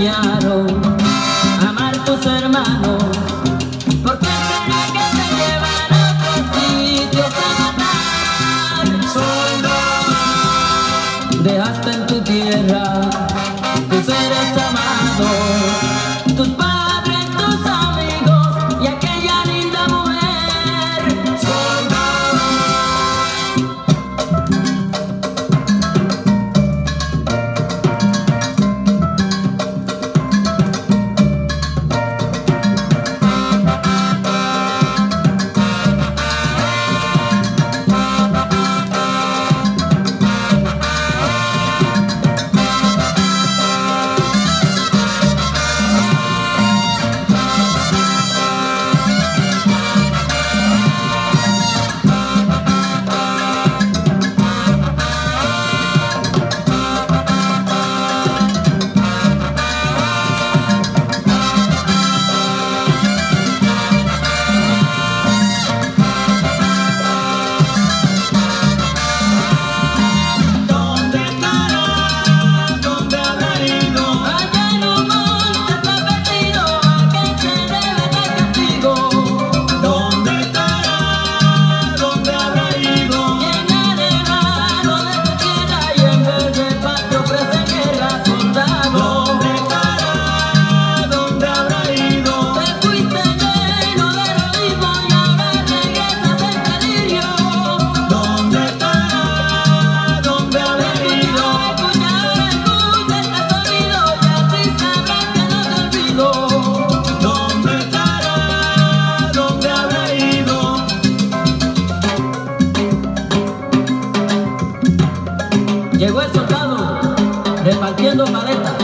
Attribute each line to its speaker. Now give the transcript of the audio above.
Speaker 1: enseñaron a amar tus
Speaker 2: hermanos.
Speaker 1: Llegó el soldado repartiendo parejas